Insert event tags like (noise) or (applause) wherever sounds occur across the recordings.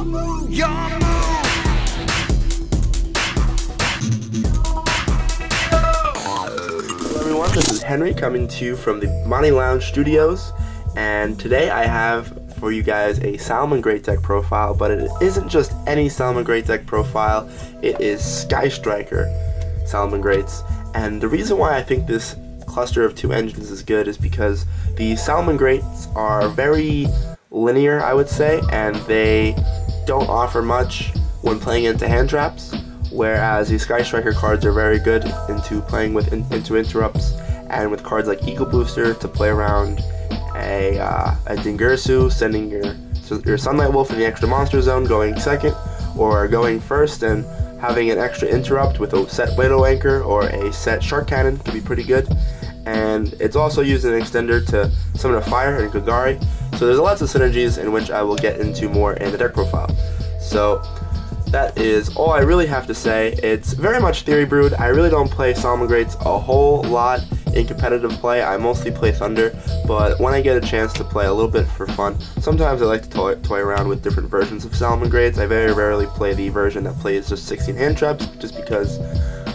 Hello everyone, this is Henry coming to you from the Bemani Lounge Studios, and today I have for you guys a Salamangreat Deck profile, but it isn't just any Salamangreat Deck profile, it is Sky Striker Salamangreats. And the reason why I think this cluster of two engines is good is because the Salamangreats are very linear, I would say, and they don't offer much when playing into hand traps, whereas the Sky Striker cards are very good into playing with in, into interrupts and with cards like Eagle Booster to play around a, uh, a Dingirsu, sending your your Sunlight Wolf in the extra monster zone, going second, or going first and having an extra interrupt with a set Widow Anchor or a set Shark Cannon can be pretty good. And it's also used as an extender to summon a fire and Kagari. So there's lots of synergies in which I will get into more in the deck profile. So that is all I really have to say. It's very much theory brewed. I really don't play Salamangreats a whole lot in competitive play. I mostly play Thunder, but when I get a chance to play a little bit for fun, sometimes I like to toy, toy around with different versions of Salamangreats. I very rarely play the version that plays just 16 hand traps, just because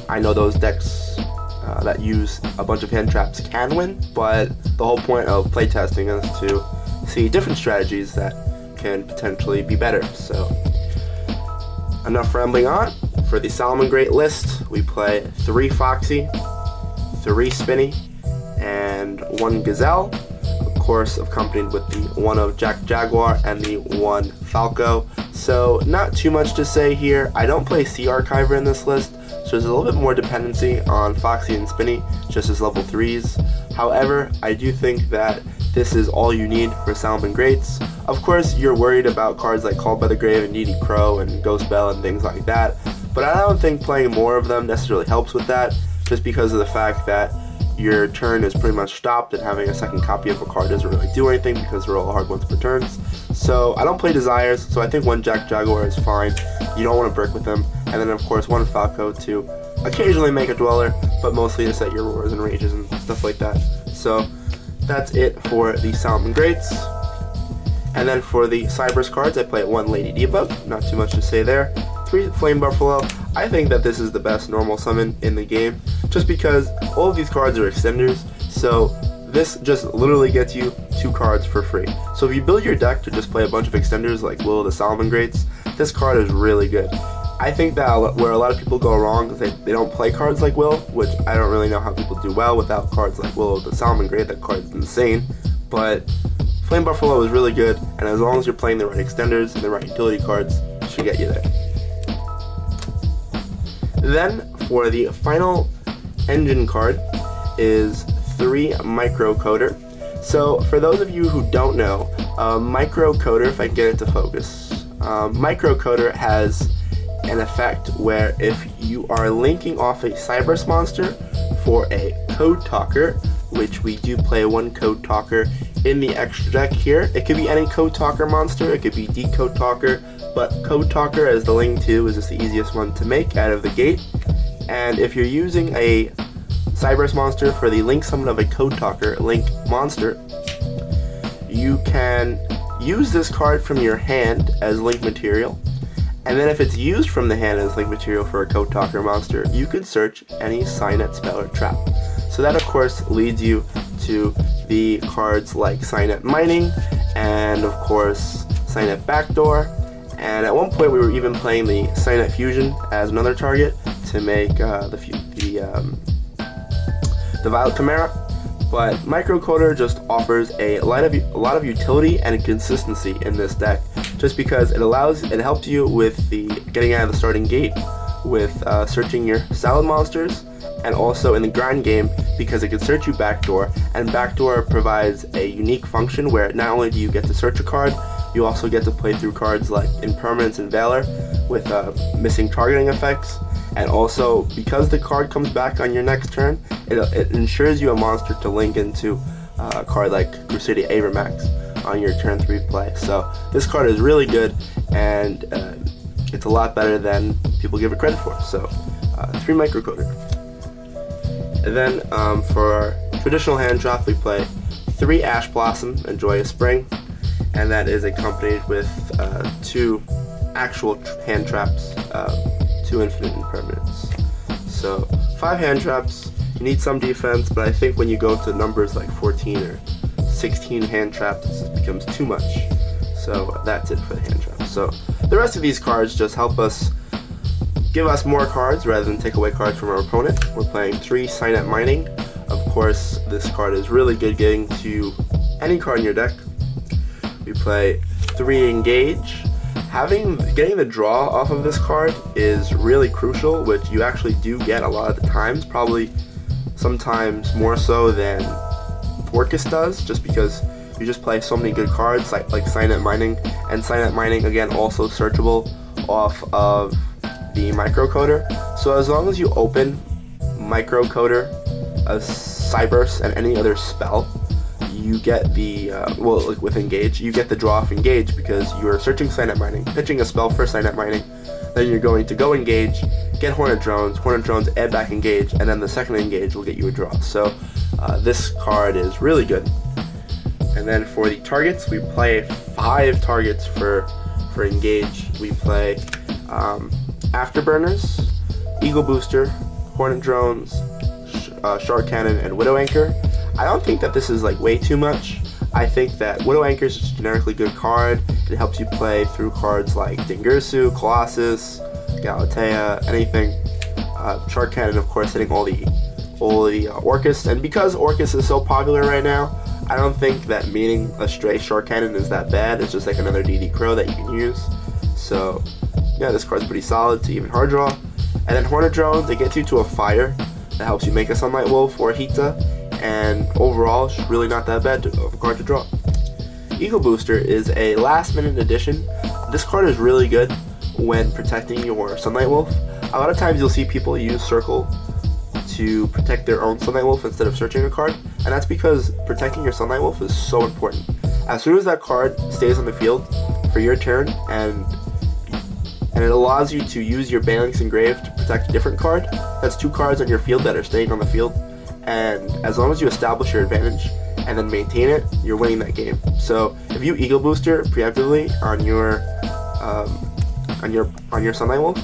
I know those decks uh, that use a bunch of hand traps can win, but the whole point of playtesting is to see different strategies that can potentially be better. So, enough rambling on. For the Salamangreat list, we play three Foxy, three Spinny, and one Gazelle, of course accompanied with the one of Jack Jaguar and the one Falco. So not too much to say here. I don't play Sea Archiver in this list, so there's a little bit more dependency on Foxy and Spinny, just as level 3s. However, I do think that this is all you need for Salamangreats. Of course, you're worried about cards like Called by the Grave and DD Crow and Ghost Belle and things like that, but I don't think playing more of them necessarily helps with that just because of the fact that your turn is pretty much stopped and having a second copy of a card doesn't really do anything because they're all hard ones per turns. So I don't play Desires, so I think one Jack Jaguar is fine. You don't want to brick with them. And then of course one Falco to occasionally make a Dweller, but mostly to set your Roars and Rages and stuff like that. So that's it for the Salamangreats. And then for the Cyberse cards, I play one Lady Debug, not too much to say there. Three Flame Buffalo, I think that this is the best normal summon in the game, just because all of these cards are extenders, so this just literally gets you two cards for free. So if you build your deck to just play a bunch of extenders like Will the Salamangreats, this card is really good. I think that where a lot of people go wrong is they, they don't play cards like Will, which I don't really know how people do well without cards like Will the Salamangreat, that card is insane, but Flame Buffalo is really good, and as long as you're playing the right extenders and the right utility cards, it should get you there. Then, for the final engine card, is 3 Microcoder. So, for those of you who don't know, uh, Microcoder, if I can get it to focus, um, Microcoder has an effect where if you are linking off a Cyberse monster for a Code Talker, which we do play one Code Talker in the extra deck here. It could be any Code Talker monster, it could be Decode Talker, but Code Talker as the Link to is just the easiest one to make out of the gate. And if you're using a Cyberse monster for the Link summon of a Code Talker Link monster, you can use this card from your hand as Link material. And then if it's used from the hand as Link material for a Code Talker monster, you can search any Cynet spell or trap. So that of course leads you to the cards like Cynet Mining and of course Cynet Backdoor. And at one point we were even playing the Cynet Fusion as another target to make uh, the the um, the Violet Chimera. But Microcoder just offers a lot of a lot of utility and consistency in this deck, just because it allows it helps you with the getting out of the starting gate with uh, searching your salad monsters and also in the grind game because it can search you backdoor. And backdoor provides a unique function where not only do you get to search a card you also get to play through cards like Impermanence and Valor with uh, missing targeting effects. And also because the card comes back on your next turn it, it ensures you a monster to link into uh, a card like Crusadia Avramax on your turn 3 play so this card is really good and uh, it's a lot better than people give it credit for so uh, 3 microcoder and then um, for traditional hand drop, we play three Ash Blossom and Joyous Spring, and that is accompanied with uh, two actual hand traps uh, to infinite impermanence. So five hand traps. You need some defense, but I think when you go to numbers like 14 or 16 hand traps, becomes too much. So that's it for the hand traps. So the rest of these cards just help us give us more cards rather than take away cards from our opponent. We're playing three Cynet Mining. Of course, this card is really good getting to any card in your deck. We play three Engage. Having getting the draw off of this card is really crucial, which you actually do get a lot of the times, probably sometimes more so than Orcust does, just because you just play so many good cards like like Cynet Mining, and Cynet Mining again also searchable off of the microcoder. So as long as you open microcoder, a Cyberse, and any other spell, you get the uh, well like with engage, you get the draw off engage because you are searching Cynet Mining, pitching a spell for Cynet Mining, then you're going to go engage, get Hornet Drones, Hornet Drones add back engage, and then the second engage will get you a draw. So uh, this card is really good. And then for the targets, we play five targets for for engage. We play um, Afterburners, Eagle Booster, Hornet Drones, sh uh, Shark Cannon, and Widow Anchor. I don't think that this is like way too much. I think that Widow Anchor is a generically good card. It helps you play through cards like Dingirsu, Colossus, Galatea, anything. Uh, Shark Cannon, of course, hitting all the all the uh, Orcust. And because Orcust is so popular right now, I don't think that meaning a stray Shark Cannon is that bad. It's just like another DD Crow that you can use. So, yeah, this card's pretty solid to even hard draw. And then Hornet Drones, it gets you to a fire that helps you make a Sunlight Wolf or a Hiita. And overall, it's really not that bad of a card to draw. Eagle Booster is a last minute addition. This card is really good when protecting your Sunlight Wolf. A lot of times you'll see people use Circle to protect their own Sunlight Wolf instead of searching a card, and that's because protecting your Sunlight Wolf is so important. As soon as that card stays on the field for your turn, and and it allows you to use your Banelings Engrave to protect a different card, that's two cards on your field that are staying on the field, and as long as you establish your advantage and then maintain it, you're winning that game. So if you Eagle Booster preemptively on your um, on your on your Sunlight Wolf,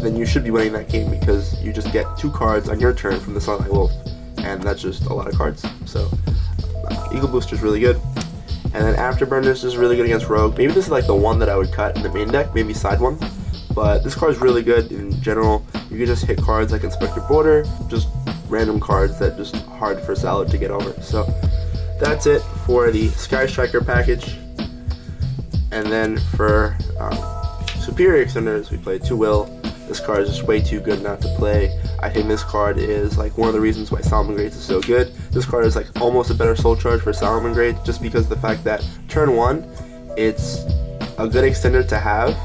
then you should be winning that game because you just get two cards on your turn from the Sunlight Wolf, and that's just a lot of cards. So uh, Eagle Booster is really good. And then Afterburners is really good against Rogue. Maybe this is like the one that I would cut in the main deck, maybe side one. But this card is really good in general. You can just hit cards like Inspector Boarder, just random cards that just hard for Salad to get over. So that's it for the Sky Striker package. And then for um, Superior Extenders, we play Two Will, this card is just way too good not to play. I think this card is like one of the reasons why Salamangreat is so good. This card is like almost a better soul charge for Salamangreat just because of the fact that turn one, it's a good extender to have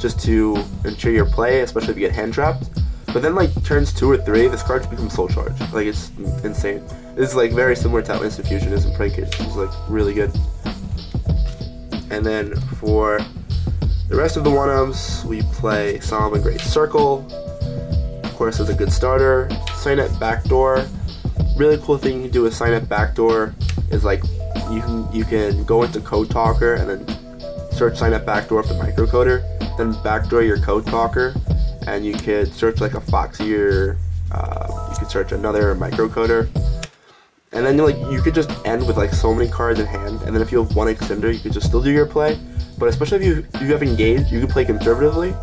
just to ensure your play, especially if you get hand trapped. But then like turns two or three, this card becomes soul charge. Like it's insane. It's like very similar to how Instant Fusion is in Prank-Kids. It's like really good. And then for the rest of the one-ofs, we play Salamangreat Circle. Of course, it's a good starter. Cynet Backdoor. Really cool thing you can do with Cynet Backdoor is like you can you can go into Code Talker and then search Cynet Backdoor for the microcoder, then backdoor your Code Talker, and you could search like a Foxy or uh, you could search another microcoder. And then like you could just end with like so many cards in hand, and then if you have one extender, you could just still do your play. But especially if you if you have engaged, you can play conservatively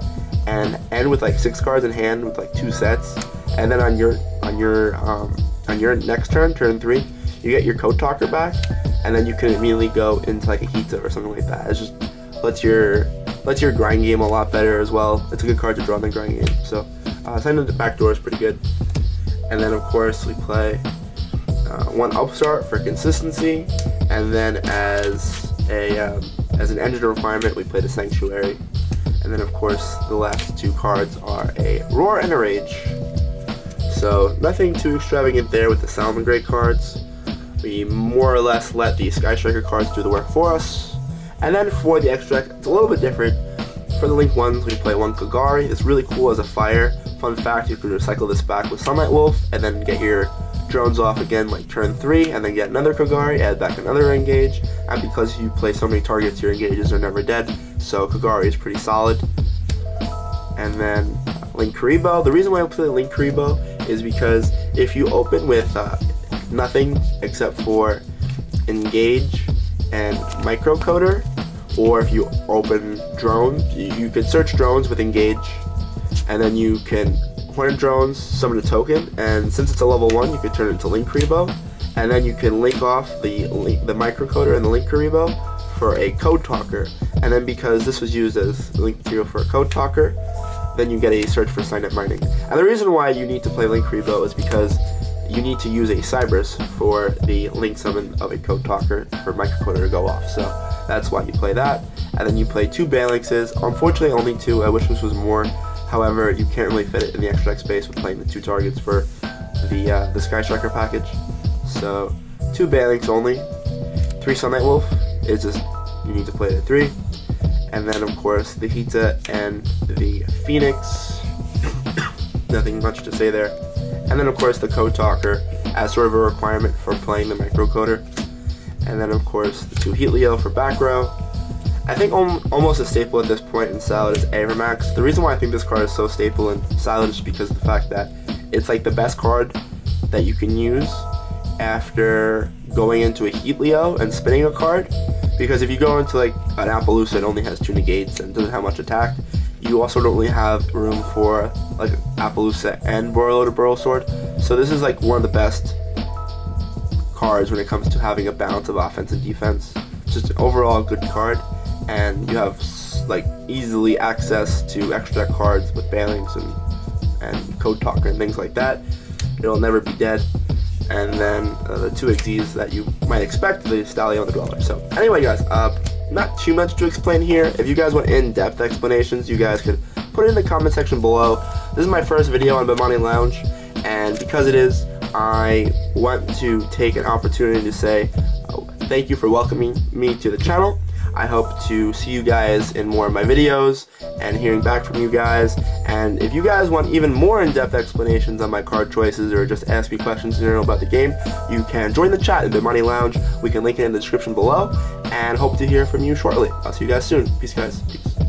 and end with like six cards in hand with like two sets, and then on your on your um, on your next turn, turn three, you get your code talker back, and then you can immediately go into like a Hiita or something like that. It just lets your lets your grind game a lot better as well. It's a good card to draw in the grind game. So uh, Cynet the back door is pretty good. And then of course we play uh, one upstart for consistency, and then as a um, as an engine requirement, we play the Sanctuary. And then, of course, the last two cards are a Roar and a Rage. So, nothing too extravagant there with the Salamangreat cards. We more or less let the Sky Striker cards do the work for us. And then for the extract, it's a little bit different. For the Link ones, we play one Kagari. It's really cool as a fire. Fun fact, you can recycle this back with Sunlight Wolf and then get your drones off again like turn 3 and then get another Kagari, add back another engage, and because you play so many targets your engages are never dead, so Kagari is pretty solid. and then Linkuriboh. The reason why I play Linkuriboh is because if you open with uh, nothing except for Engage and Microcoder, or if you open drones, you, can search drones with Engage, and then you can Hornet drones, summon a token, and since it's a level 1, you can turn it into Linkuriboh, and then you can link off the the microcoder and the Linkuriboh for a code talker, and then because this was used as link material for a code talker, then you get a search for Cynet mining. And the reason why you need to play Linkuriboh is because you need to use a Cyberse for the link summon of a code talker for microcoder to go off. So that's why you play that. And then you play two Balelynxes. Unfortunately, only two. I wish this was more. However, you can't really fit it in the extra deck space with playing the two targets for the uh, the Sky Striker package. So, two Balelynx only. Three Sunlight Wolf is just, you need to play at three. And then, of course, the Hiita and the Phoenix. (coughs) Nothing much to say there. And then, of course, the Code Talker as sort of a requirement for playing the microcoder. And then, of course, the two Heatleo for back row. I think almost a staple at this point in Salad is Avramax. The reason why I think this card is so staple in Salad is because of the fact that it's like the best card that you can use after going into a Heatleo and spinning a card. Because if you go into like an Apollousa, it only has two negates and doesn't have much attack. You also don't really have room for like Apollousa and Borreloaded Borrelsword. So this is like one of the best cards when it comes to having a balance of offense and defense. Just an overall good card and you have like easily access to extra cards with Balelynx and and Code Talker and things like that. It'll never be dead. And then uh, the two XDs that you might expect, the Stallion the Dweller. So anyway, guys, uh, not too much to explain here. If you guys want in-depth explanations, you guys could put it in the comment section below. This is my first video on Bemani Lounge, and because it is, I want to take an opportunity to say uh, thank you for welcoming me to the channel. I hope to see you guys in more of my videos and hearing back from you guys. And if you guys want even more in-depth explanations on my card choices or just ask me questions in general about the game, you can join the chat in Bemani Lounge. We can link it in the description below and hope to hear from you shortly. I'll see you guys soon. Peace guys. Peace.